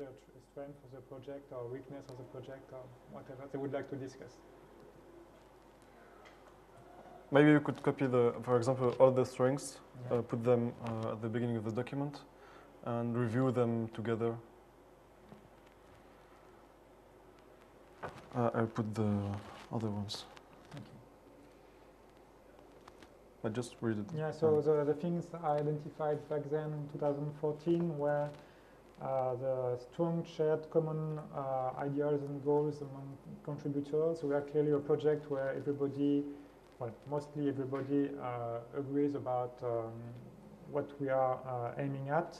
a strength of the project or weakness of the project or whatever they would like to discuss. Maybe you could copy the, for example, all the strengths, Yeah. uh, put them uh, at the beginning of the document, and review them together. Uh, I'll put the other ones. Thank I just read it. Yeah, so the, the things I identified back then in 2014 were uh, the strong shared common uh, ideas and goals among contributors. We are clearly a project where everybody, well, mostly everybody uh, agrees about um, what we are uh, aiming at.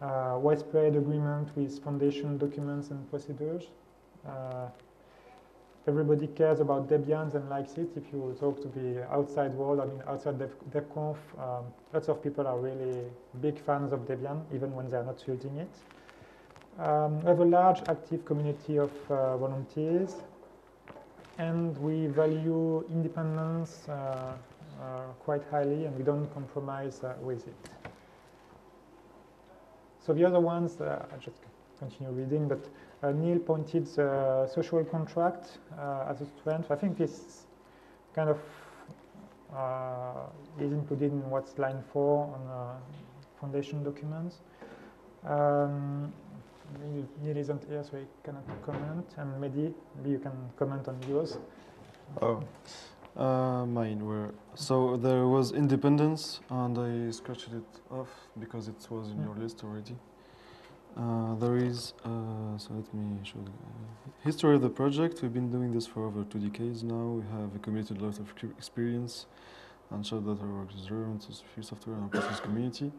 Uh, widespread agreement with foundation documents and procedures. Everybody cares about Debian and likes it. If you talk to the outside world, I mean outside Dev, DebConf, um, lots of people are really big fans of Debian, even when they're not using it. Um, we have a large active community of uh, volunteers, and we value independence uh, uh, quite highly, and we don't compromise uh, with it. So the other ones, uh, I just continue reading, but Neil pointed the social contract uh, as a strength. I think this kind of uh, is included in what's line four on uh, foundation documents. Um, Neil, Neil isn't here, so he cannot comment. And Mehdi, maybe you can comment on yours. Oh. Uh, mine were so there was independence and I scratched it off because it was in Mm. your list already. Uh, there is uh, so let me show uh, history of the project. We've been doing this for over two decades now. We have accumulated a lot of experience and showed that our work is relevant to free software and open source community.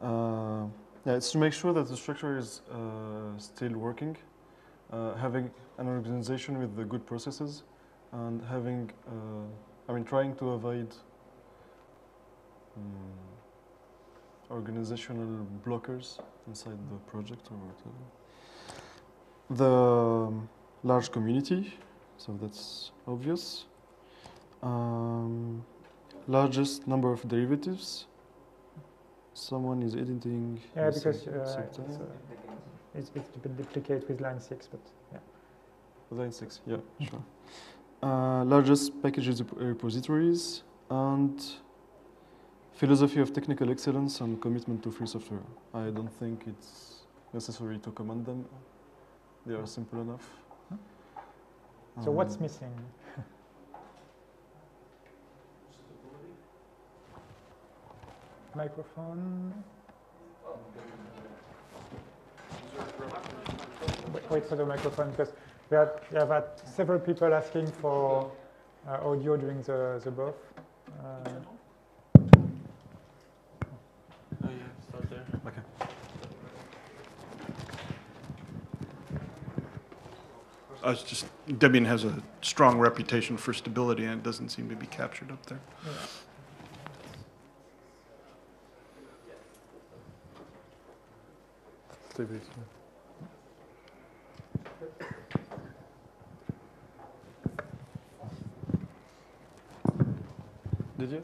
Uh, yeah, it's to make sure that the structure is uh, still working, uh, having an organization with the good processes and having, I mean, trying to avoid um, organizational blockers inside the project or whatever. The um, large community, so that's obvious. Um, largest number of derivatives. Someone is editing. Yeah, because uh, it's, uh, it's, it's a bit duplicate with line six, but yeah. Line six, yeah, sure. Uh, largest packages repositories and philosophy of technical excellence and commitment to free software. I don't think it's necessary to command them. They are simple enough. So what's Um, missing? Microphone. Wait- Wait for the microphone because we had, we have had several people asking for uh, audio during the, the BOF. Uh, Oh yeah, start there. Okay. Uh, just Debian has a strong reputation for stability, and it doesn't seem to be captured up there. yeah. Did you?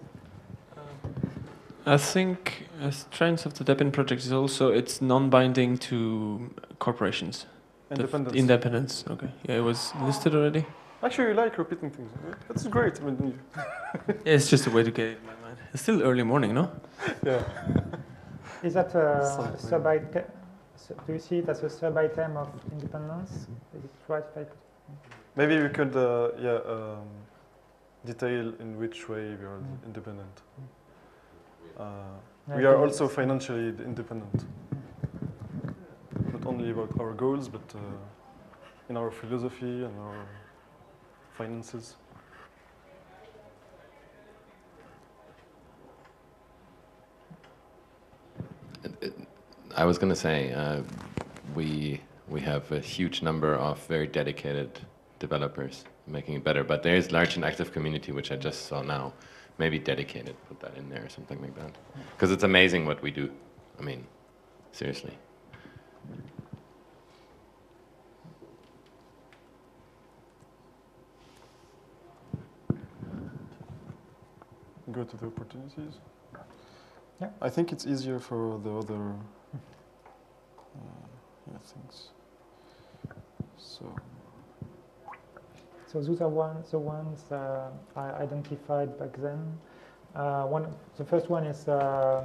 I think a strength of the Debian project is also it's non-binding to corporations. The Independence. Independence. Okay. Yeah, it was listed already. Actually, you like repeating things. That's great. I mean, you- Yeah, it's just a way to get it in my mind. It's still early morning, no? yeah. Is that a sub item? Do you see it as a sub item of independence? Is it right? Maybe we could, uh, yeah, um, detail in which way we are Mm. independent. Uh, we are also financially independent, not only about our goals, but uh, in our philosophy and our finances. I was going to say uh, we we have a huge number of very dedicated developers making it better, but there is large and active community, which I just saw now. Maybe dedicated, put that in there or something like that, because it's amazing what we do. I mean, seriously. go to the opportunities. Yeah, I think it's easier for the other uh, yeah, things. So. So those are one, the ones uh, I identified back then. Uh, one, the first one is uh,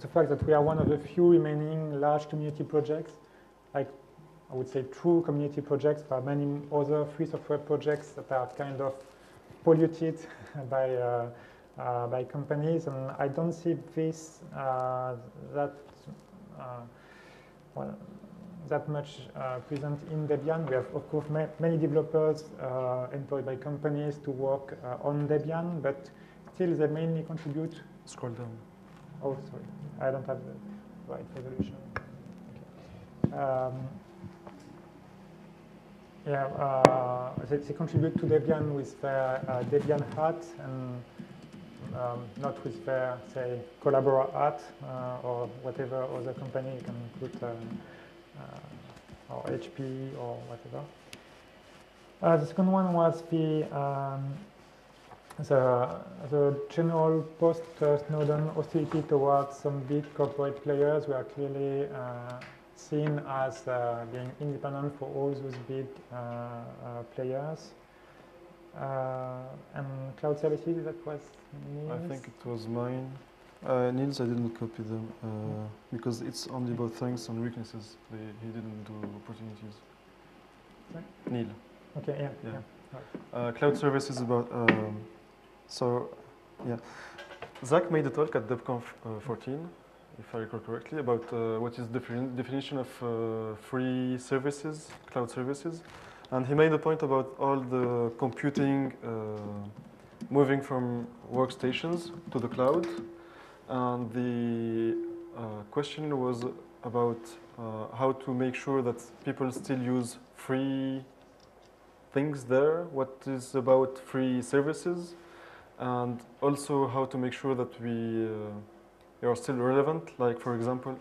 the fact that we are one of the few remaining large community projects, like I would say true community projects. There are many other free software projects that are kind of polluted by uh, uh, by companies, and I don't see this uh, that uh, well that much uh, present in Debian. We have, of course, ma many developers uh, employed by companies to work uh, on Debian, but still they mainly contribute. Scroll down. Oh, sorry, I don't have the right resolution. Okay. Um, yeah, uh, they, they contribute to Debian with their uh, Debian hat and um, not with their, say, Collabora hat uh, or whatever other company you can put, uh, uh, or HP or whatever. Uh, the second one was the um, the, the general post-Snowden hostility towards some big corporate players were clearly seen as uh, being independent for all those big uh, uh, players. Uh, and cloud services, that was I think it was mine. Uh, Niels, I didn't copy them uh, because it's only about strengths and weaknesses. They, he didn't do opportunities. Sorry? Neil. Okay, yeah. Yeah. yeah. Uh, cloud services about. Um, so, yeah. Zach made a talk at DebConf uh, 14, if I recall correctly, about uh, what is the defini- definition of uh, free services, cloud services. And he made a point about all the computing uh, moving from workstations to the cloud. And the uh, question was about uh, how to make sure that people still use free things there, what is about free services, and also how to make sure that we are still relevant. Like for example,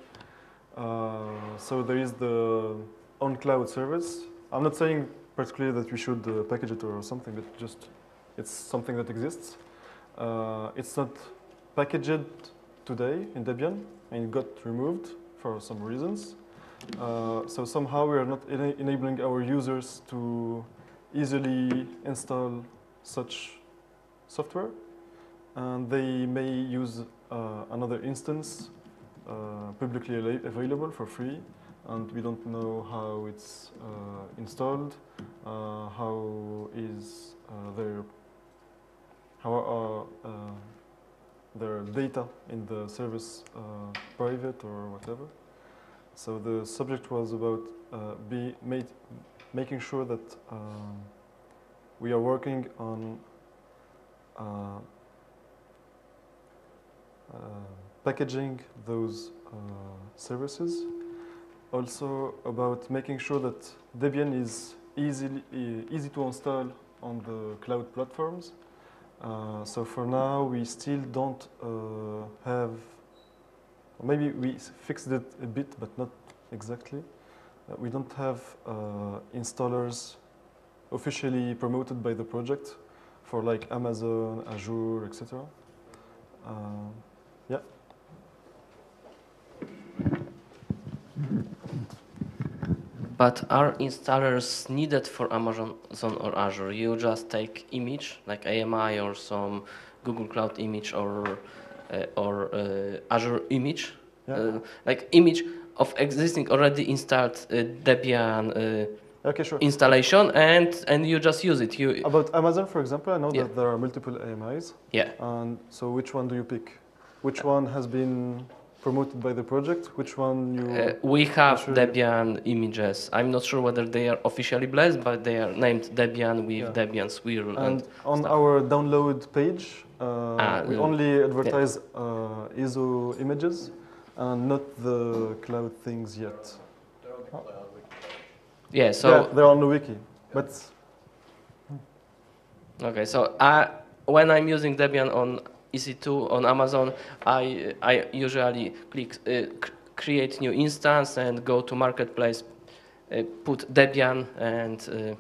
uh, so there is the ownCloud service. I'm not saying particularly that we should uh, package it or something, but just it's something that exists. Uh, it's not packaged today in Debian, and it got removed for some reasons. Uh, so somehow we are not ena- enabling our users to easily install such software, and they may use another instance uh, publicly available for free, and we don't know how it's uh, installed, uh, how is uh, their how are uh, their data in the service uh, private or whatever. So the subject was about uh, be made, making sure that um, we are working on uh, uh, packaging those uh, services. Also about making sure that Debian is easily e- easy to install on the cloud platforms. Uh, so for now, we still don't uh, have. Maybe we fixed it a bit, but not exactly. Uh, we don't have uh, installers officially promoted by the project for like Amazon, Azure, etc. But are installers needed for Amazon or Azure? You just take image like AMI or some Google Cloud image or uh, or uh, Azure image, Yeah. uh, like image of existing already installed uh, Debian uh, Okay, sure. installation, and and you just use it. You About Amazon, for example, I know Yeah. that there are multiple AMIs. yeah. And so, which one do you pick? Which one has been promoted by the project? Which one you? Uh, we have sure. Debian images. I'm not sure whether they are officially blessed, but they are named Debian with Yeah. Debian swirl and, and on stuff. our download page, uh, Ah, we only advertise uh, ISO images and not the cloud things yet. yeah. So yeah, they're on the wiki, but Okay, so I, when I'm using Debian on EC2 on Amazon, I I usually click uh, create new instance and go to marketplace, uh, put Debian and uh,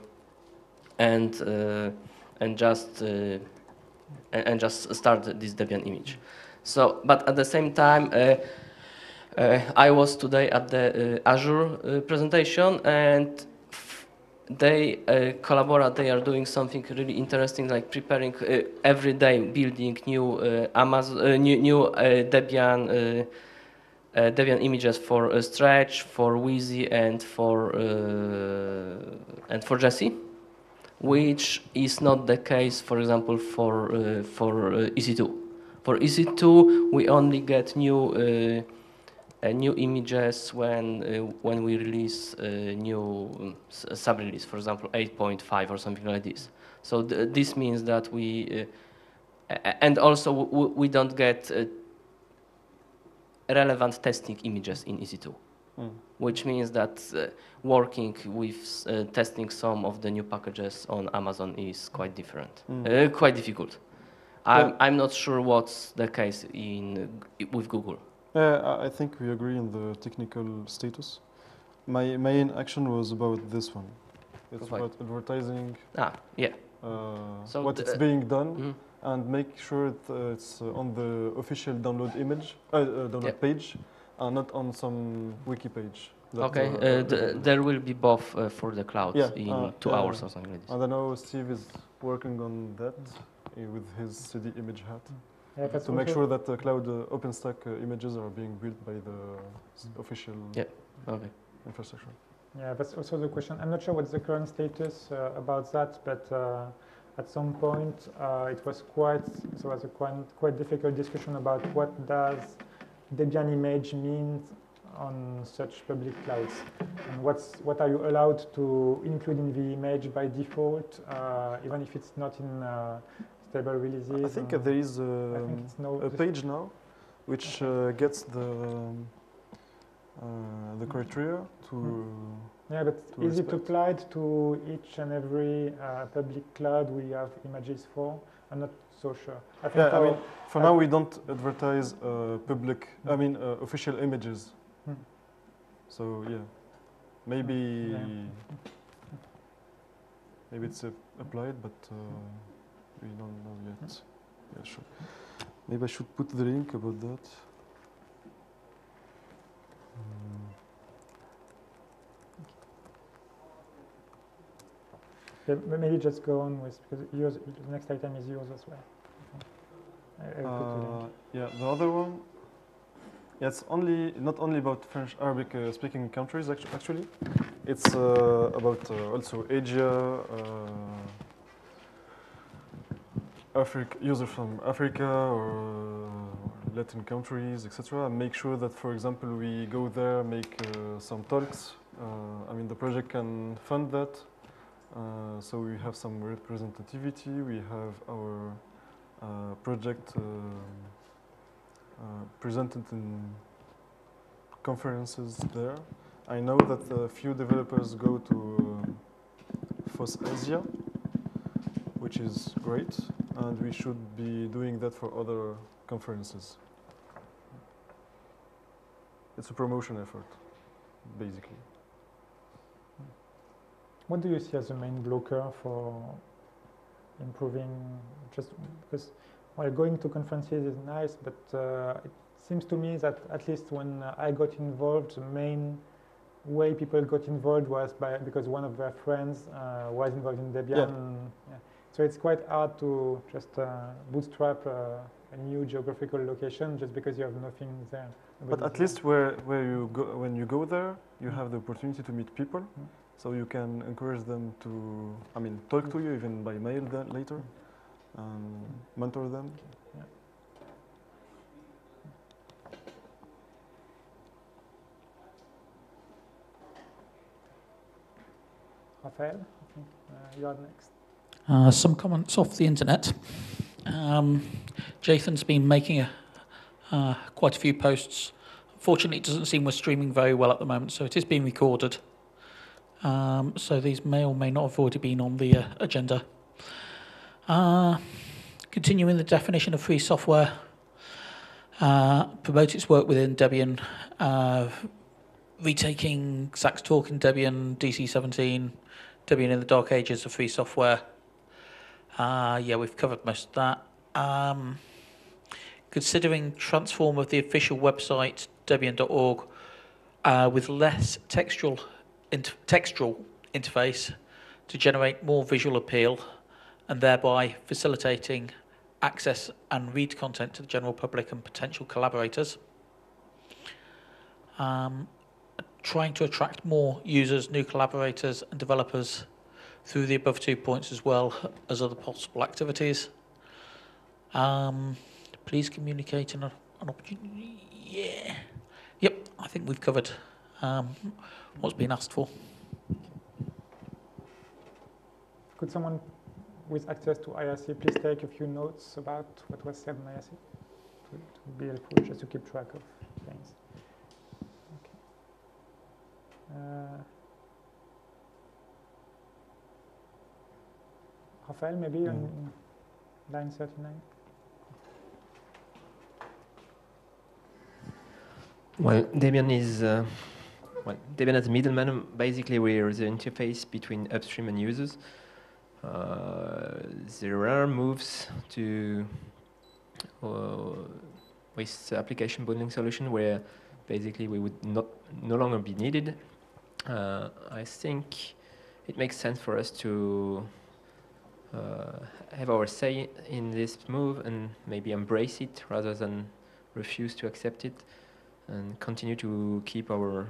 and and just and, just start this Debian image. So, but at the same time. Uh, uh, I was today at the uh, Azure presentation, and they uh, collaborate. They are doing something really interesting, like preparing uh, every day, building new uh, Amazon, uh, new new uh, Debian. Uh, Debian images for Stretch, for Wheezy, and for and for Jessie, which is not the case, for example, for for uh, EC2. For EC2, we only get new new images when uh, when we release uh, new um, sub-release, for example, 8.5 or something like this. So th- this means that we uh, and also we don't get uh, relevant testing images in EC2 Mm. which means that uh, working with uh, testing some of the new packages on Amazon is quite different, Mm. uh, quite difficult. I'm, Yeah. I'm not sure what's the case in with Google. Yeah, I- think we agree on the technical status. My main action was about this one. It's Right. about advertising Ah, yeah. uh, So what it's being done Mhm. and make sure it, uh, it's uh, on the official download image, uh, uh, download Yeah. page, and not on some wiki page. Okay, uh, uh, th- there will be both uh, for the cloud Yeah, in uh, two yeah, hours or something like this. And I know Steve is working on that uh, with his CD image hat Yeah, to make sure that the cloud uh, OpenStack uh, images are being built by the s- official Yeah. Okay. infrastructure. Yeah, that's also the question. I'm not sure what's the current status uh, about that, but uh, at some point uh, it was quite so was a quite, quite difficult discussion about what does Debian image mean on such public clouds, and what's what are you allowed to include in the image by default, uh, even if it's not in uh, stable releases. I think uh, there is I um, think no a page now which uh, gets the um, uh, the criteria to Yeah, but to is it applied to each and every uh, public cloud we have images for? I'm not so sure. I think yeah. I mean, for now we don't advertise uh, public. I mean, uh, official images. Hmm. So yeah, maybe Yeah. maybe it's uh, applied, but uh, we don't know yet. Yeah, sure. Maybe I should put the link about that. Mm. yeah, maybe just go on with because yours, the next item is yours as well. I- I'll put the link. Uh, yeah, the other one. Yeah, it's only not only about French Arabic uh, speaking countries actually. It's uh, about uh, also Asia, uh, Africa, user from Africa or Latin countries, etc. Make sure that, for example, we go there, make uh, some talks. Uh, I mean, the project can fund that. Uh, so we have some representativity. We have our uh, project um, uh, presented in conferences there. I know that a few developers go to um, FOSS Asia, which is great, and we should be doing that for other conferences. It's a promotion effort, basically. What do you see as the main blocker for improving? Just because while going to conferences is nice, but uh, it seems to me that at least when I got involved, the main way people got involved was by because one of their friends uh, was involved in Debian. Yeah. yeah. So it's quite hard to just uh, bootstrap uh, a new geographical location just because you have nothing there. But at least where, where you go, when you go there, you have the opportunity to meet people. Mm. So you can encourage them to, I mean, talk to you even by mail then later, and mentor them. Yeah. Rafael, I think uh, you are next. Uh, some comments off the internet. Um, Jathan's been making a, uh, quite a few posts. Fortunately, it doesn't seem we're streaming very well at the moment, so it is being recorded. Um, so these may or may not have already been on the uh, agenda. Uh, continuing the definition of free software, uh, promote its work within Debian, retaking Zach's talk in Debian, DC17, Debian in the dark ages of free software. Uh, yeah, we've covered most of that. Um, considering transform of the official website, debian.org, uh, with less textual, inter- textual interface to generate more visual appeal and thereby facilitating access and read content to the general public and potential collaborators. Um, trying to attract more users, new collaborators and developers through the above two points as well as other possible activities. Um, please communicate an, an opportunity. Yeah. Yep, I think we've covered um, what's been asked for. Could someone with access to IRC please take a few notes about what was said in IRC? It would be helpful just to keep track of things. Okay. Uh, Raphael, maybe on line 39? Well, Debian is uh, well, Debian as a middleman. Basically, we're the interface between upstream and users. Uh, there are moves to uh, with application bundling solution where basically we would not no longer be needed. Uh, I think it makes sense for us to have our say in this move and maybe embrace it rather than refuse to accept it and continue to keep our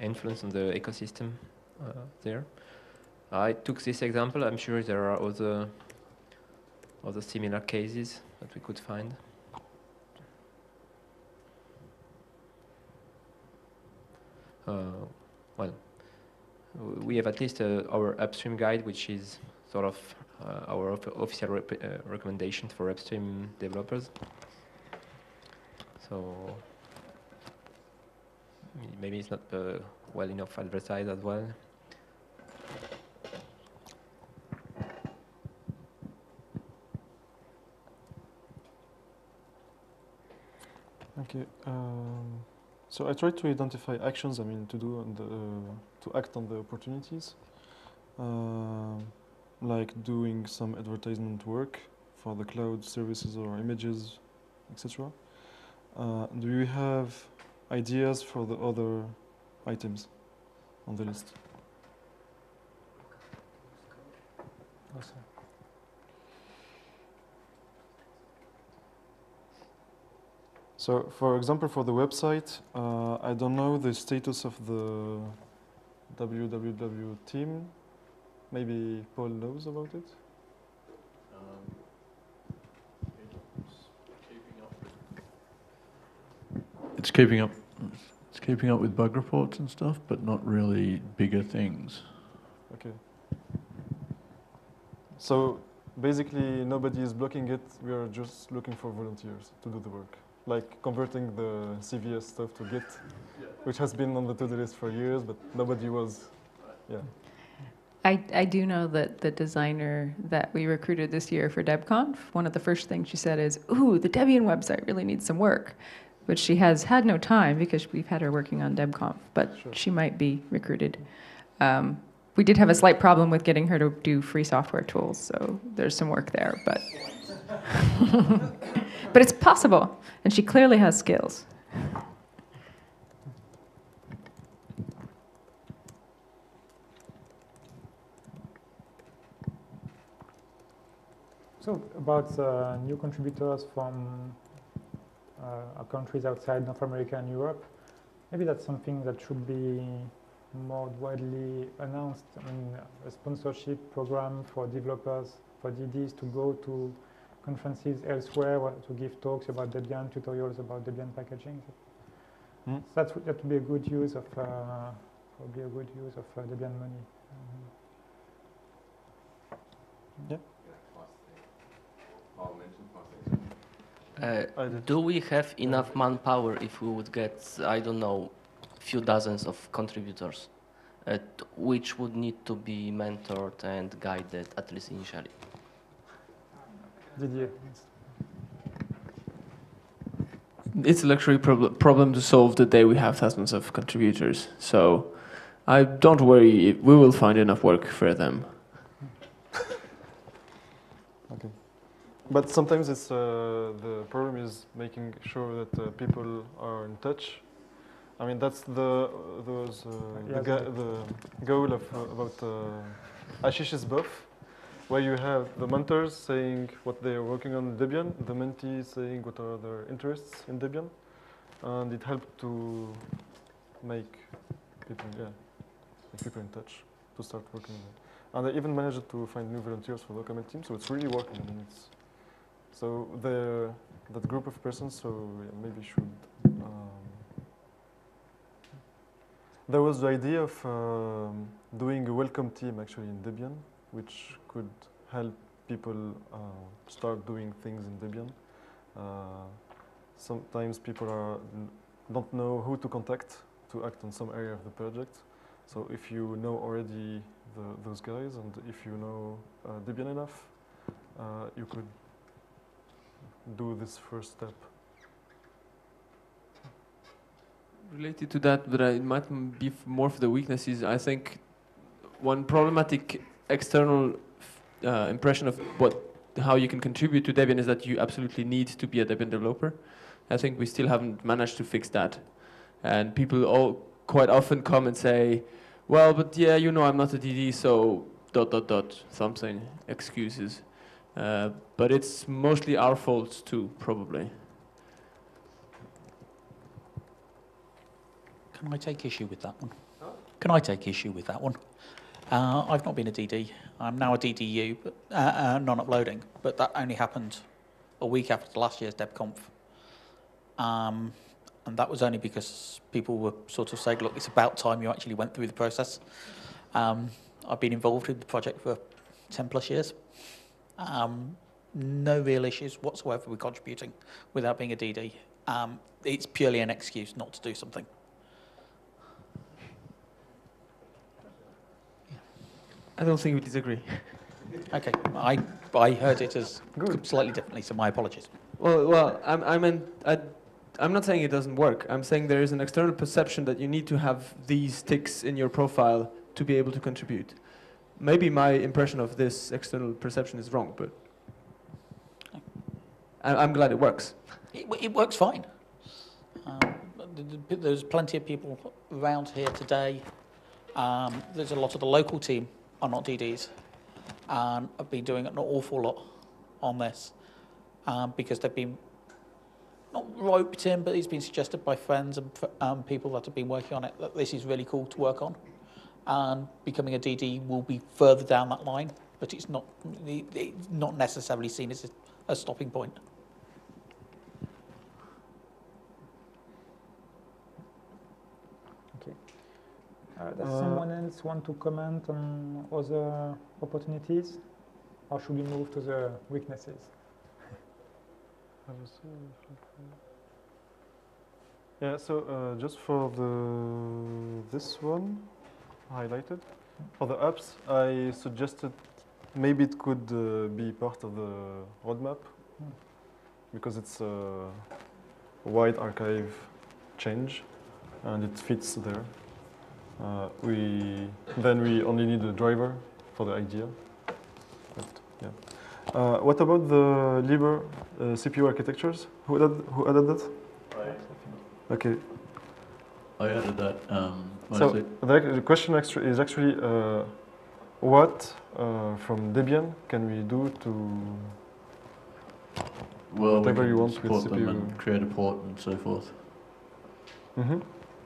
influence on the ecosystem uh, there. I took this example. I'm sure there are other other similar cases that we could find. Uh, well, we have at least uh, our upstream guide, which is sort of uh, our of- official rep- uh, recommendations for upstream developers. So maybe it's not uh, well enough advertised as well. Okay. Um, so I tried to identify actions. I mean, to do and uh, to act on the opportunities, um, like doing some advertisement work for the cloud services or images, etc. Uh, do you have ideas for the other items on the list? Also. So, for example, for the website, uh, I don't know the status of the www team. Maybe Paul knows about it. It's keeping up. It's keeping up with bug reports and stuff, but not really bigger things. Okay. So basically, nobody is blocking it. We are just looking for volunteers to do the work, like converting the CVS stuff to Git, which has been on the to-do list for years, but nobody was. Yeah. I, I do know that the designer that we recruited this year for DebConf, one of the first things she said is, Ooh, the Debian website really needs some work. But she has had no time because we've had her working on DebConf, but Sure. she might be recruited. Um, we did have a slight problem with getting her to do free software tools, so there's some work there, but. but it's possible, and she clearly has skills. So about uh, new contributors from uh, countries outside North America and Europe, maybe that's something that should be more widely announced. I mean, a sponsorship program for developers, for DDs to go to conferences elsewhere to give talks about Debian, tutorials about Debian packaging. Hmm. So that would, that would be a good use of, uh, probably a good use of uh, Debian money. Um, Uh, I did. do we have enough manpower if we would get, I don't know, few dozens of contributors, uh, which would need to be mentored and guided at least initially? Didier, yes. It's a luxury prob- problem to solve the day we have thousands of contributors. So I don't worry, we will find enough work for them. But sometimes it's uh, the problem is making sure that uh, people are in touch I mean, that's the those uh, the, Yes, the goal of uh, about uh, Ashish's BOF, where you have the mentors saying what they are working on in Debian, the mentees saying what are their interests in Debian, and it helped to make people yeah, make people in touch to start working. on it. And I even managed to find new volunteers for the common team, so it's really working. Mean, it's so the that group of persons, so maybe should. Um, there was the idea of um, doing a welcome team actually in Debian, which could help people uh, start doing things in Debian. Uh, sometimes people are, don't know who to contact to act on some area of the project. So if you know already the, those guys and if you know uh, Debian enough, uh, you could do this first step. Related to that, but it might be more for the weaknesses. I think one problematic external uh, impression of what how you can contribute to Debian is that you absolutely need to be a Debian developer. I think we still haven't managed to fix that, and people all quite often come and say, "Well, but yeah, you know, I'm not a DD, so dot dot dot something excuses." Uh, but it's mostly our faults too, probably. Can I take issue with that one? Can I take issue with that one? Uh, I've not been a DD. I'm now a DDU, but uh, uh, non-uploading. But that only happened a week after last year's DebConf. Um, and that was only because people were sort of saying, look, it's about time you actually went through the process. Um, I've been involved in the project for 10 plus years. Um, no real issues whatsoever with contributing without being a DD. Um, it's purely an excuse not to do something. I don't think we disagree. Okay, I, I heard it as slightly differently, so my apologies. Well, well, I'm, I meant, I, I'm not saying it doesn't work. I'm saying there is an external perception that you need to have these ticks in your profile to be able to contribute. Maybe my impression of this external perception is wrong, but I, I'm glad it works. It, it works fine. Um, there's plenty of people around here today. Um, there's a lot of the local team are not DDs, and have been doing an awful lot on this um, because they've been not roped in, but it's been suggested by friends and people that have been working on it that this is really cool to work on. And becoming a DD will be further down that line, but it's not it's not necessarily seen as a, a stopping point. Uh, does Uh, someone else want to comment on other opportunities? Or should we move to the weaknesses? Yeah, so uh, just for the this one highlighted, for the apps, I suggested maybe it could uh, be part of the roadmap because it's a wide archive change and it fits there. Uh, we then we only need a driver for the idea. But, yeah. Uh, what about the Libre uh, CPU architectures? Who added, who added that? Okay. I added that um, So the, the question is actually uh, what uh, from Debian can we do to well, we whatever you can want with support them CPU. and create a port and so forth. Mhm.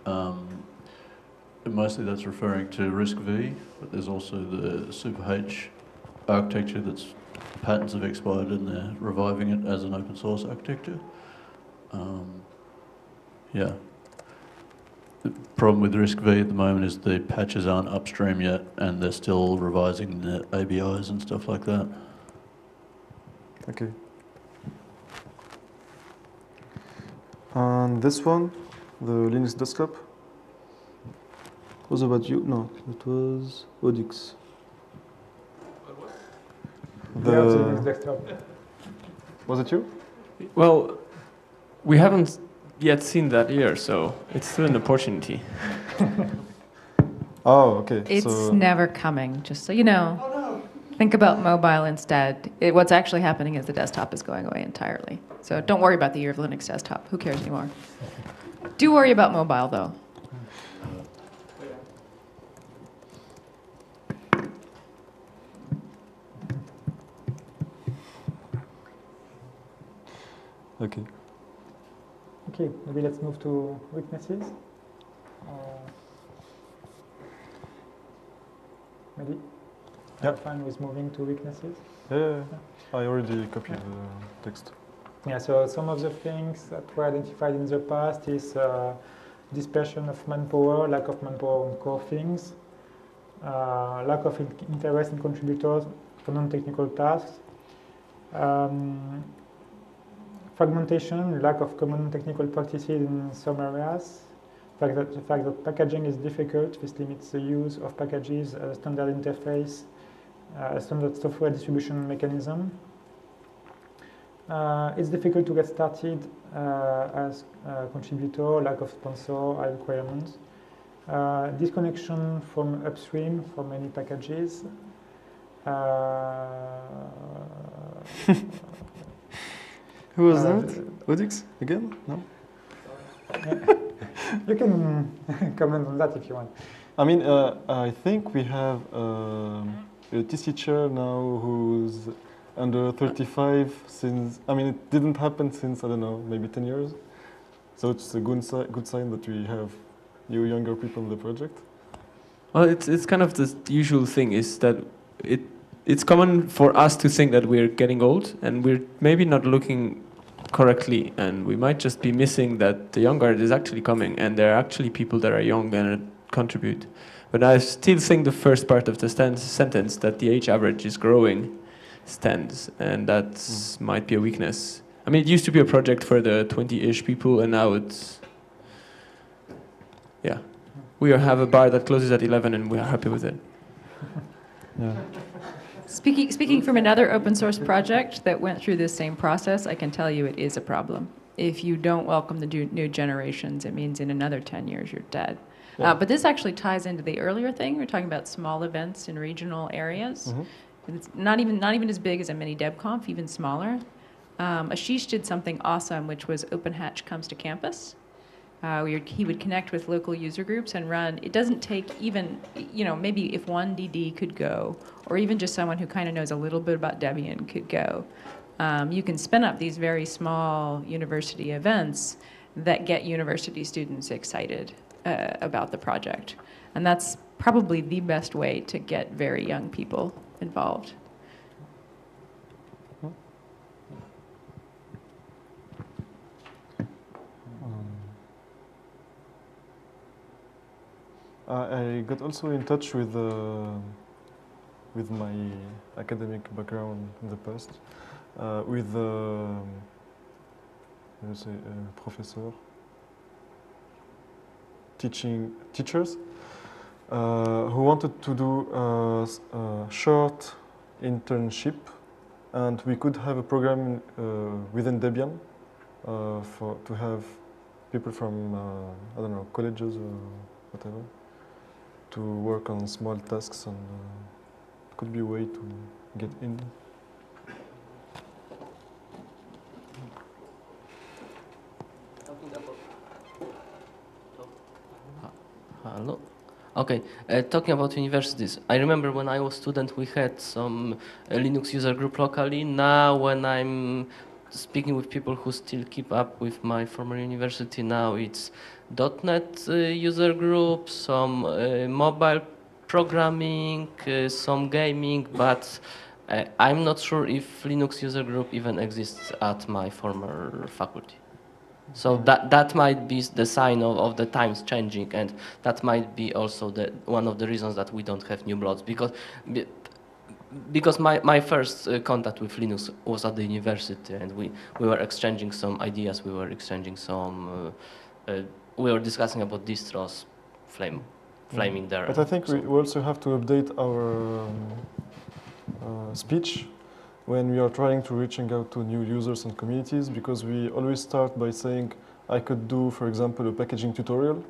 Um, mostly that's referring to RISC-V, but there's also the SuperH architecture that's patents have expired and they're reviving it as an open source architecture. Um, yeah. The problem with RISC-V at the moment is the patches aren't upstream yet and they're still revising the ABIs and stuff like that. Okay. And this one, the Linux desktop, was about you? No, it was OdyX. Yeah, the Linux desktop. was it you? Well, we haven't yet seen that year, so it's still an opportunity. oh, okay. It's so never coming, just so you know. Oh, no. Think about mobile instead. It, what's actually happening is the desktop is going away entirely. So don't worry about the year of Linux desktop. Who cares anymore? Do worry about mobile, though. Okay. Okay, maybe let's move to weaknesses. Uh, maybe. Yeah. Fine with moving to weaknesses. Yeah, yeah, yeah. I already copied the text. Yeah, so some of the things that were identified in the past is uh, dispersion of manpower, lack of manpower on core things, uh, lack of interest in contributors for non-technical tasks, um, fragmentation, lack of common technical practices in some areas, fact that, the fact that packaging is difficult, this limits the use of packages as a standard interface, uh, a standard software distribution mechanism. Uh, it's difficult to get started uh, as a contributor, lack of sponsor, high requirements. Uh, disconnection from upstream for many packages. Who was Uh, that? OdyX again? No. you can comment on that if you want. I mean, uh, I think we have um, a TC chair now who's under 35 since. I mean, it didn't happen since I don't know, maybe 10 years. So it's a good si- good sign that we have new younger people in the project. Well, it's it's kind of the usual thing is that it it's common for us to think that we're getting old and we're maybe not looking correctly and we might just be missing that the young guard is actually coming and there are actually people that are young and contribute. But I still think the first part of the stand- sentence that the age average is growing stands and that mm. might be a weakness. I mean, it used to be a project for the 20-ish people and now it's yeah. We have a bar that closes at 11 and we are happy with it. Yeah. Speaking, speaking from another open source project that went through this same process, I can tell you it is a problem. If you don't welcome the new generations, it means in another 10 years you're dead. Yeah. Uh, but this actually ties into the earlier thing. We're talking about small events in regional areas. Mhm. And It's not even, not even as big as a mini DebConf, even smaller. Um, Ashish did something awesome, which was OpenHatch comes to campus. Uh, he would connect with local user groups and run. It doesn't take even, you know, maybe if one DD could go, or even just someone who kind of knows a little bit about Debian could go. Um, you can spin up these very small university events that get university students excited uh, about the project. And that's probably the best way to get very young people involved. I got also in touch with uh, with my academic background in the past, uh, with uh, do you say uh, professor, teaching teachers uh, who wanted to do a short internship, and we could have a program uh, within Debian uh, for to have people from uh, I don't know colleges or whatever to work on small tasks and uh, could be a way to get in. Hello. Okay, uh, talking about universities, I remember when I was student, we had some uh, Linux user group locally. Now, when I'm speaking with people who still keep up with my former university, now it's .NET uh, user group, some uh, mobile programming, uh, some gaming, but uh, I'm not sure if Linux user group even exists at my former faculty. So that that might be the sign of, of the times changing, and that might be also the one of the reasons that we don't have new blood because be- because my, my first uh, contact with Linux was at the university, and we, we were exchanging some ideas, we were exchanging some, uh, uh, we were discussing about distros, flame, flaming there. But I think we So- we also have to update our um, uh, speech when we are trying to reaching out to new users and communities because we always start by saying I could do, for example, a packaging tutorial,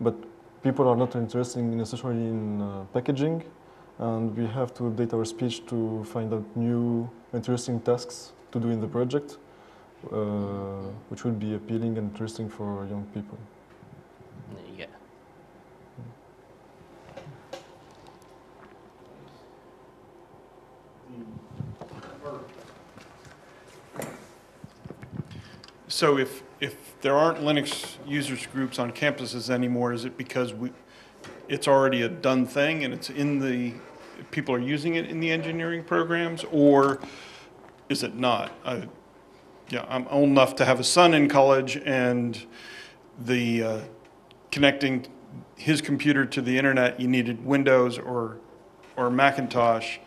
but people are not interested necessarily in uh, packaging, and we have to update our speech to find out new interesting tasks to do in the project, uh, which will be appealing and interesting for young people. Yeah. so if, if there aren't Linux users groups on campuses anymore, is it because we, it's already a done thing and it's in the, people are using it in the engineering programs, or is it not? I, yeah, I'm old enough to have a son in college, and the uh, connecting his computer to the internet, you needed Windows or or Macintosh.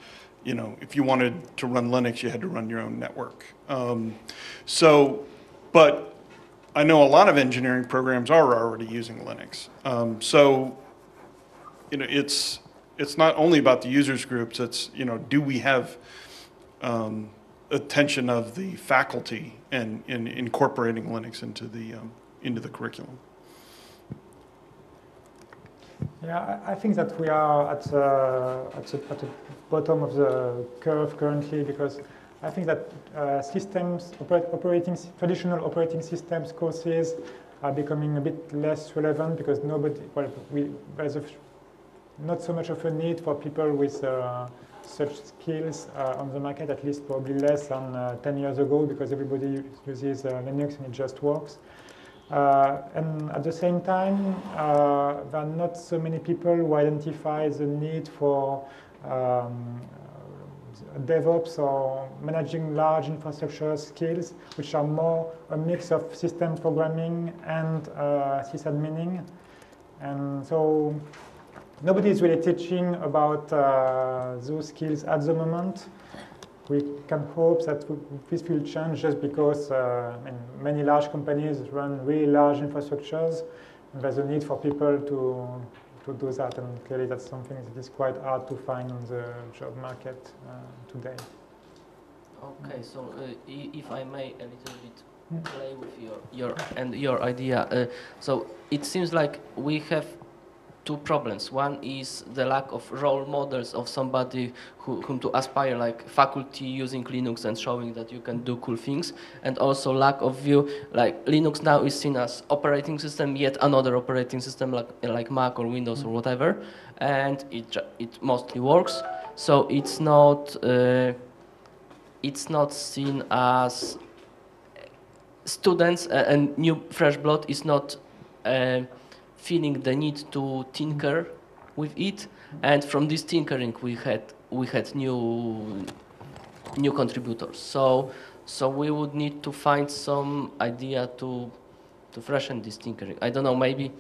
You know, if you wanted to run Linux, you had to run your own network. Um, so, but I know a lot of engineering programs are already using Linux. Um, so, you know, it's it's not only about the users groups. It's you know, do we have um, attention of the faculty and in incorporating Linux into the um, into the curriculum? Yeah, I think that we are at, uh, at, the, at the bottom of the curve currently because I think that uh, systems, oper- operating, traditional operating systems courses are becoming a bit less relevant because nobody, well, we, there's a, not so much of a need for people with uh, such skills uh, on the market, at least probably less than uh, 10 years ago because everybody uses uh, Linux and it just works. Uh, and at the same time, uh, there are not so many people who identify the need for um, DevOps or managing large infrastructure skills, which are more a mix of system programming and sysadmining. And so nobody is really teaching about uh, those skills at the moment. We can hope that this will change just because uh, I many large companies run really large infrastructures, and there's a need for people to, to do that, and clearly that's something that is quite hard to find on the job market uh, today. Okay, so uh, if I may a little bit Mm. play with your, your and your idea. Uh, so it seems like we have two problems. One is the lack of role models of somebody who, whom to aspire, like faculty using Linux and showing that you can do cool things, and also lack of view. Like Linux now is seen as operating system, yet another operating system like like Mac or Windows or whatever, and it it mostly works. So it's not. Uh, it's not seen as students uh, and new fresh blood is not uh, feeling the need to tinker with it. And from this tinkering we had we had new new contributors. So so we would need to find some idea to to freshen this tinkering. I don't know maybe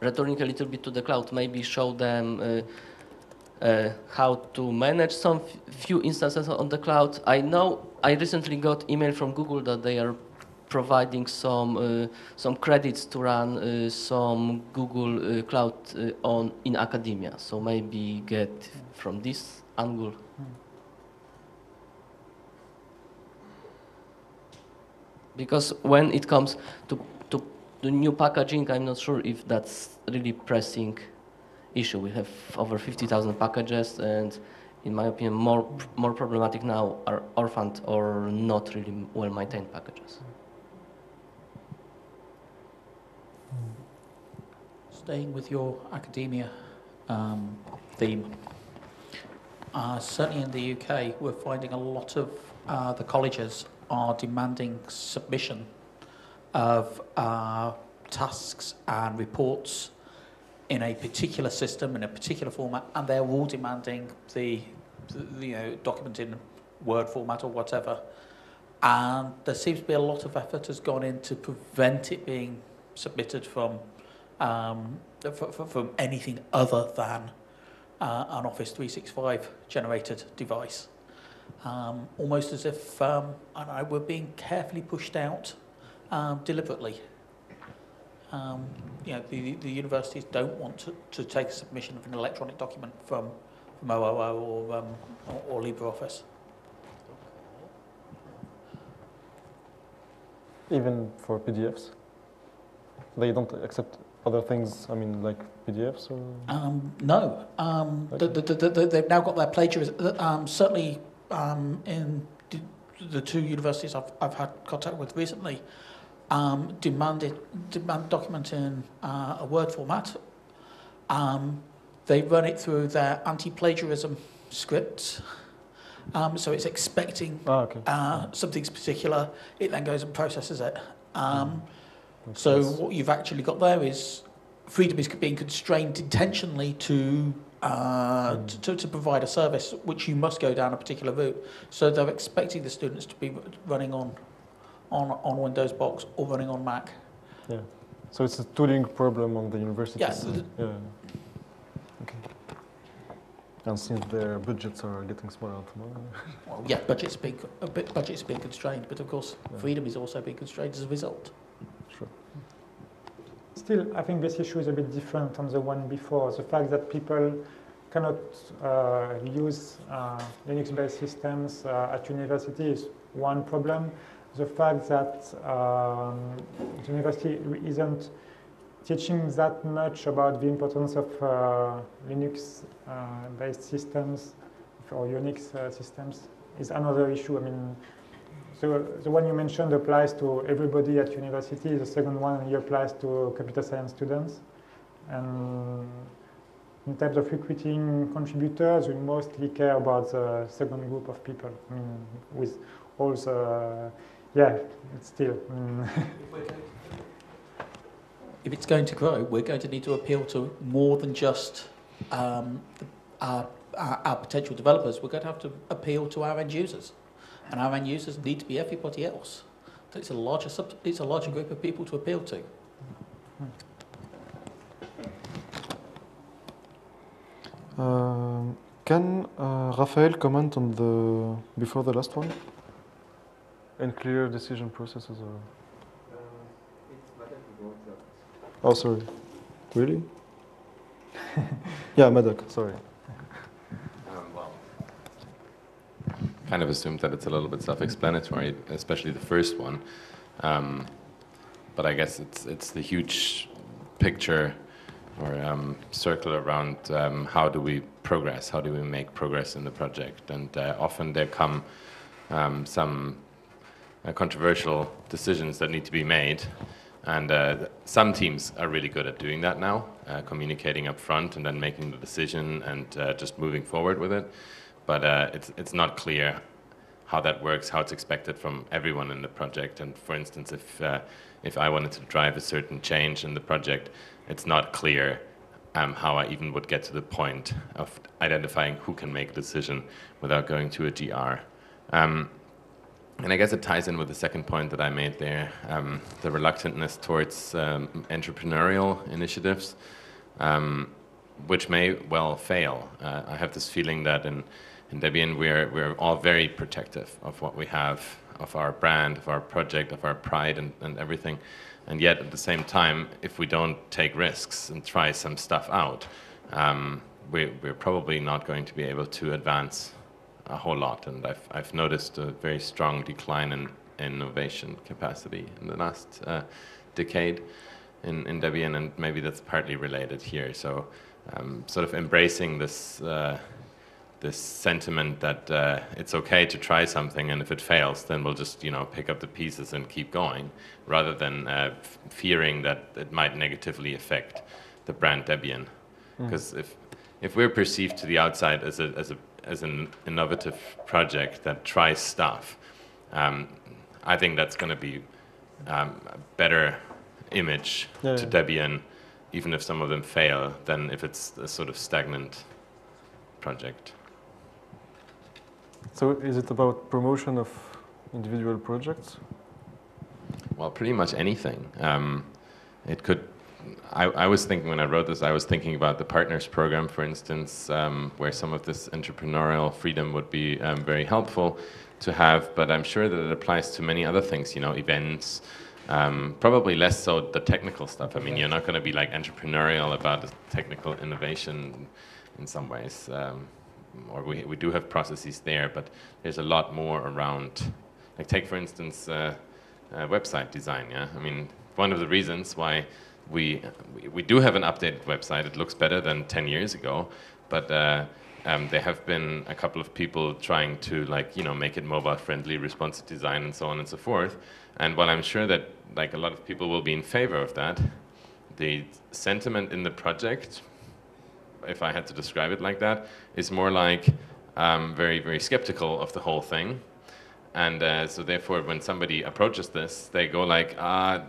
returning a little bit to the cloud maybe show them uh, uh, how to manage some few instances on the cloud. I know I recently got email from Google that they are providing some uh, some credits to run uh, some Google uh, Cloud on in academia. So maybe get from this angle. Because when it comes to to the new packaging, I'm not sure if that's really pressing issue. We have over 50,000 packages, and in my opinion, more more problematic now are orphaned or not really well maintained packages. Staying with your academia um, theme, uh, certainly in the UK, we're finding a lot of uh, the colleges are demanding submission of uh, tasks and reports in a particular system in a particular format, and they're all demanding the, the you know document in Word format or whatever. And there seems to be a lot of effort has gone in to prevent it being submitted from um, f- f- from anything other than uh, an Office 365 generated device. Um, almost as if um, I don't know, we're being carefully pushed out um, deliberately. Um, you know, the, the universities don't want to, to take a submission of an electronic document from, from OOO or, um, or, or LibreOffice. Even for PDFs, they don't accept other things. I mean, like PDFs or. Um, no, um, Okay. the, the, the, the, they've now got their plagiarism. Um, certainly, um, in the, the two universities I've, I've had contact with recently, um, demanded demand document in uh, a Word format. Um, they run it through their anti-plagiarism scripts, Um, so it's expecting Ah, okay. uh, something's particular, it then goes and processes it. Um, So what you've actually got there is freedom is being constrained intentionally to, uh, Mm. to, to, provide a service which you must go down a particular route. So they're expecting the students to be running on, on, on Windows Box or running on Mac. Yeah. So it's a tooling problem on the universities. Yeah, th- Yeah. Okay. And since their budgets are getting smaller and smaller. Well, yeah, budgets being a bit budgets being constrained, but of course Yeah. freedom is also being constrained as a result. Still, I think this issue is a bit different on the one before. The fact that people cannot uh, use uh, Linux-based systems uh, at university is one problem. The fact that um, the university isn't teaching that much about the importance of uh, Linux-based systems or Unix uh, systems is another issue. I mean, so the one you mentioned applies to everybody at university. The second one applies to computer science students. And in terms of recruiting contributors, we mostly care about the second group of people. I mean, with all the, yeah, it's still. Mean, If it's going to grow, we're going to need to appeal to more than just um, our, our, our potential developers. We're going to have to appeal to our end users, and our end users need to be everybody else. So it's a larger sub, it's a larger group of people to appeal to. Um, can uh, Raphael comment on the before the last one? And clear decision processes or? Oh, sorry. Really? yeah, Medoc. Sorry. Um, well, kind of assumed that it's a little bit self-explanatory, especially the first one. Um, but I guess it's it's the huge picture or um, circle around um, how do we progress, how do we make progress in the project, and uh, often there come um, some uh, controversial decisions that need to be made. And uh, some teams are really good at doing that now, uh, communicating up front and then making the decision and uh, just moving forward with it. But uh, it's, it's not clear how that works, how it's expected from everyone in the project. And for instance, if, uh, if I wanted to drive a certain change in the project, it's not clear um, how I even would get to the point of identifying who can make a decision without going to a GR. Um, and I guess it ties in with the second point that I made there, um, the reluctantness towards um, entrepreneurial initiatives, um, which may well fail. Uh, I have this feeling that in, in Debian we're, we're all very protective of what we have, of our brand, of our project, of our pride and, and everything. And yet at the same time, if we don't take risks and try some stuff out, um, we, we're probably not going to be able to advance a whole lot, and I've, I've noticed a very strong decline in innovation capacity in the last uh, decade in, in Debian, and maybe that's partly related here. So, um, sort of embracing this uh, this sentiment that uh, it's okay to try something, and if it fails, then we'll just you know pick up the pieces and keep going, rather than uh, f- fearing that it might negatively affect the brand Debian, because if if we're perceived to the outside as a as a as an innovative project that tries stuff, um, I think that's going to be um, a better image Yeah, to yeah. Debian, even if some of them fail, than if it's a sort of stagnant project. So is it about promotion of individual projects? Well, pretty much anything. Um, it could. I, I was thinking when I wrote this, I was thinking about the partners program, for instance, um, where some of this entrepreneurial freedom would be um, very helpful to have. But I'm sure that it applies to many other things. You know, events. Um, probably less so the technical stuff. I mean, you're not going to be like entrepreneurial about technical innovation in some ways. Or we, we do have processes there, but there's a lot more around. Like, take for instance, uh, uh, website design. Yeah, I mean, one of the reasons why we, we we do have an updated website. It looks better than 10 years ago, but uh, um, there have been a couple of people trying to like you know make it mobile friendly, responsive design, and so on and so forth. And while I'm sure that like a lot of people will be in favor of that, the sentiment in the project, if I had to describe it like that, is more like um, very, very skeptical of the whole thing. And uh, so therefore, when somebody approaches this, they go like, ah,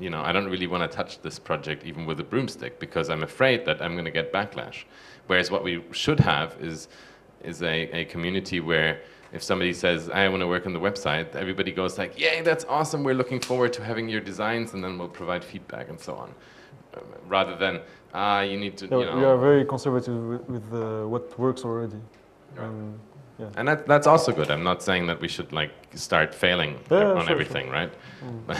you know, I don't really want to touch this project even with a broomstick because I'm afraid that I'm going to get backlash. Whereas what we should have is, is a, a community where if somebody says, I want to work on the website, everybody goes like, yay, that's awesome, we're looking forward to having your designs, and then we'll provide feedback and so on. Uh, rather than, ah, you need to, Yeah, you know. we are very conservative with, with uh, what works already. Um, yeah. And that, that's also good. I'm not saying that we should like start failing Yeah, on sure, sure. everything, right?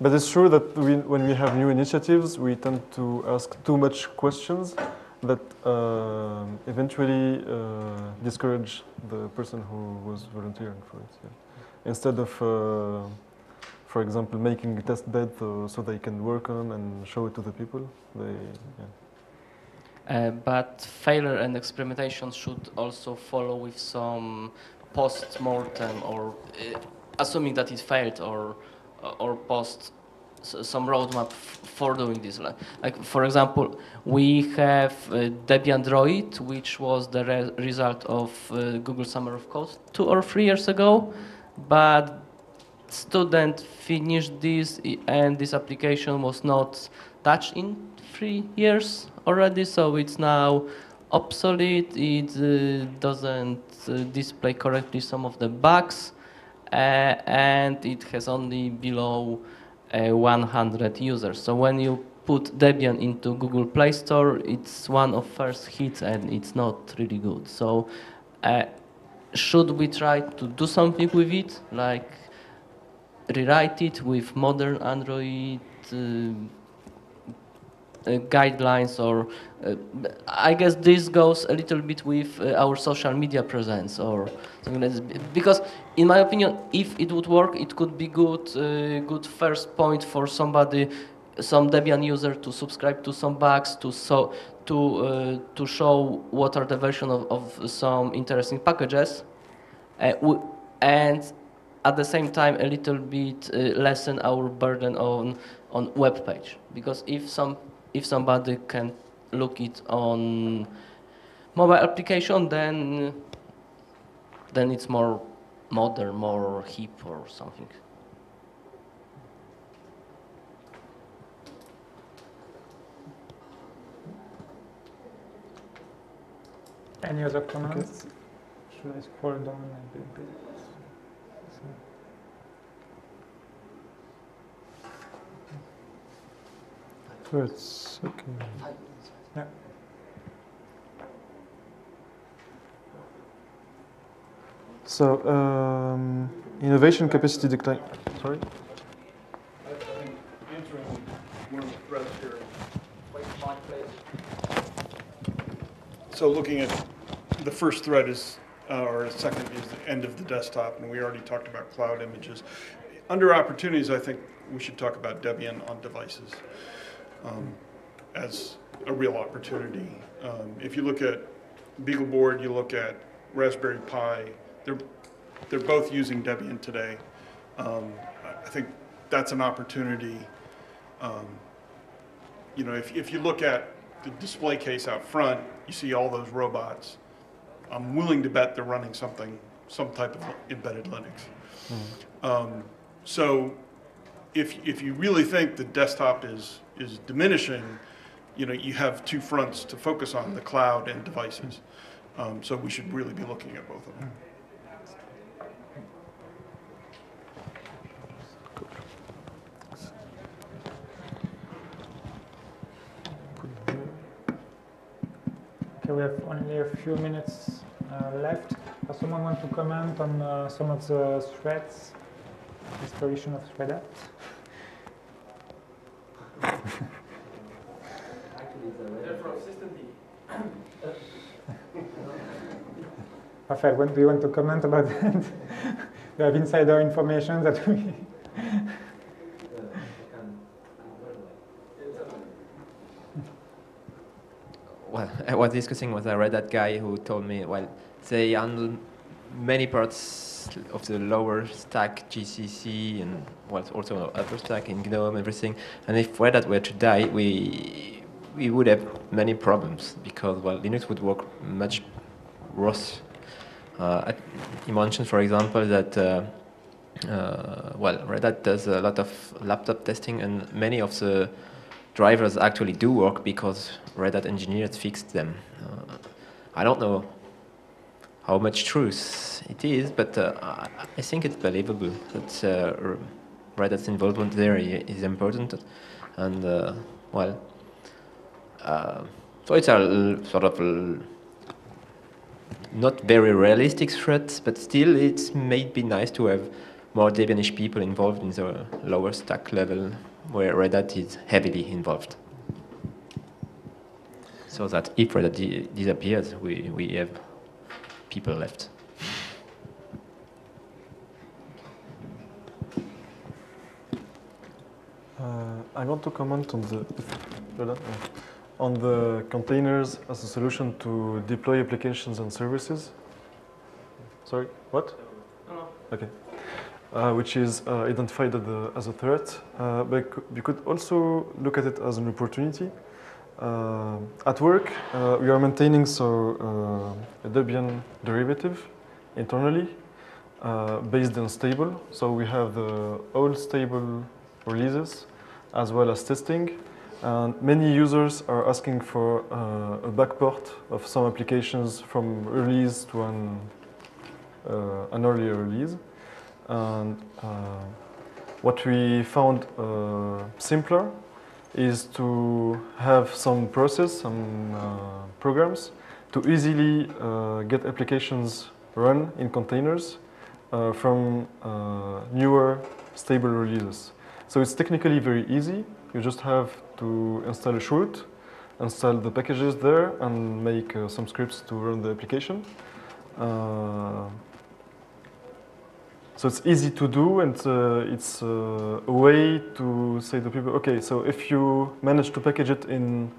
But it's true that we, when we have new initiatives, we tend to ask too much questions that um eventually uh, discourage the person who was volunteering for it. yeah. Instead of, uh, for example, making a test bed uh, so they can work on and show it to the people, they, yeah. Uh, but failure and experimentation should also follow with some post-mortem or uh, assuming that it failed or or post some roadmap for doing this. Like, like for example, we have uh, Debian Droid, which was the re- result of uh, Google Summer of Code two or three years ago, but student finished this and this application was not touched in three years already, so it's now obsolete. It uh, doesn't uh, display correctly some of the bugs, uh, and it has only below uh, 100 users. So when you put Debian into Google Play Store, it's one of first hits, and it's not really good. So. Uh, should we try to do something with it, like rewrite it with modern Android uh, uh, guidelines or uh, I guess this goes a little bit with uh, our social media presence or something like this. Because in my opinion, if it would work, it could be good, uh, good first point for somebody, some Debian user to subscribe to some bugs, to so to uh, to show what are the version of, of some interesting packages, and at the same time a little bit uh, lessen our burden on on web page because if some if somebody can look it on mobile application then then it's more modern more hip or something Any other comments? Should I scroll down a bit? So it's okay. Yeah. So, um, innovation capacity decline. Sorry? So looking at, the first thread is, uh, or second is the end of the desktop, and we already talked about cloud images. Under opportunities, I think we should talk about Debian on devices um, as a real opportunity. Um, If you look at BeagleBoard, you look at Raspberry Pi, they're, they're both using Debian today. Um, I think that's an opportunity. Um, You know, if, if you look at the display case out front, you see all those robots. I'm willing to bet they're running something, some type of embedded Linux. Um, So if, if you really think the desktop is, is diminishing, you know, you have two fronts to focus on, the cloud and devices. Um, So we should really be looking at both of them. Okay, we have only a few minutes uh, left. Does someone want to comment on uh, some of the threats, installation of Red Hat? Rafael, when do you want to comment about that? you have insider information that we. Well, I was discussing with a Red Hat guy who told me, well, they handle many parts of the lower stack, GCC, and well, also upper stack in GNOME, everything. And if Red Hat were to die, we we would have many problems because well, Linux would work much worse. Uh, you mentioned, for example, that uh, uh, well, Red Hat does a lot of laptop testing, and many of the drivers actually do work because Red Hat engineers fixed them. Uh, I don't know how much truth it is, but uh, I, think it's believable that uh, Red Hat's involvement there is important, and uh, well, uh, so it's a sort of not very realistic threats, but still it may be nice to have more Debianish people involved in the lower stack level where Red Hat is heavily involved. So that if Red Hat di- disappears, we, we have people left. Uh, I want to comment on the on the containers as a solution to deploy applications and services. Sorry, what? Okay. Uh, which is uh, identified as a, as a threat, uh, but you could also look at it as an opportunity. Uh, at work, uh, we are maintaining so uh, a Debian derivative internally uh, based on stable. So we have the old stable releases as well as testing. And many users are asking for uh, a backport of some applications from release to an, uh, an earlier release. And uh, what we found uh, simpler is to have some process, some uh, programs to easily uh, get applications run in containers from newer stable releases. So it's technically very easy. You just have to install a chroot, install the packages there, and make uh, some scripts to run the application. Uh, so it's easy to do, and uh, it's uh, a way to say to people, okay, so if you manage to package it in,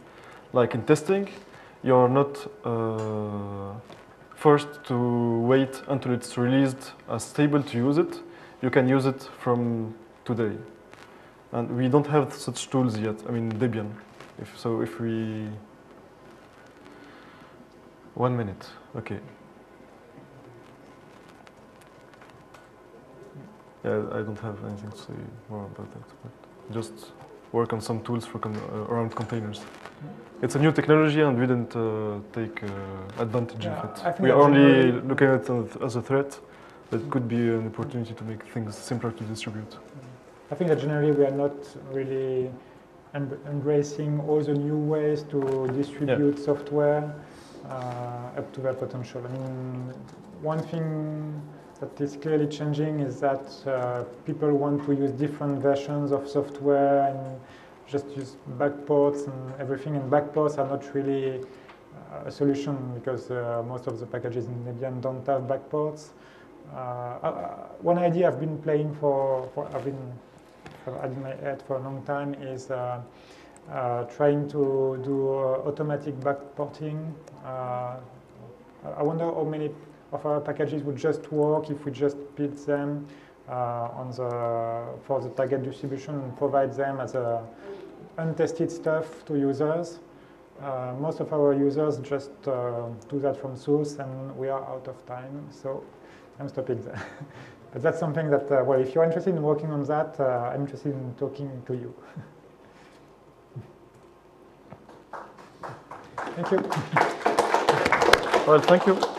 like in testing, you're not uh, forced to wait until it's released as stable to use it. You can use it from today. And we don't have such tools yet. I mean, Debian. If, so if we... One minute, okay. Yeah, I don't have anything to say more about that. But just work on some tools for con uh, around containers. It's a new technology, and we didn't uh, take uh, advantage Yeah, of it. We are only looking at it as a threat, but it could be an opportunity to make things simpler to distribute. I think that generally we are not really em- embracing all the new ways to distribute software uh, up to their potential. I mean, one thing that is clearly changing is that uh, people want to use different versions of software and just use backports and everything. And backports are not really uh, a solution because uh, most of the packages in Debian don't have backports. Uh, uh, one idea I've been playing for, for I've been have head for a long time is uh, uh, trying to do uh, automatic backporting. I- wonder how many of our packages would just work if we just build them on the for the target distribution and provide them as a untested stuff to users. Uh, most of our users just uh, do that from source, and we are out of time, so I'm stopping there. but that's something that, uh, well, if you're interested in working on that, uh, I'm interested in talking to you. Thank you. Well, thank you.